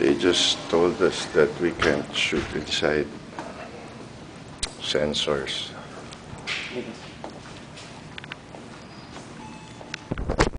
They just told us that we can't shoot inside sensors.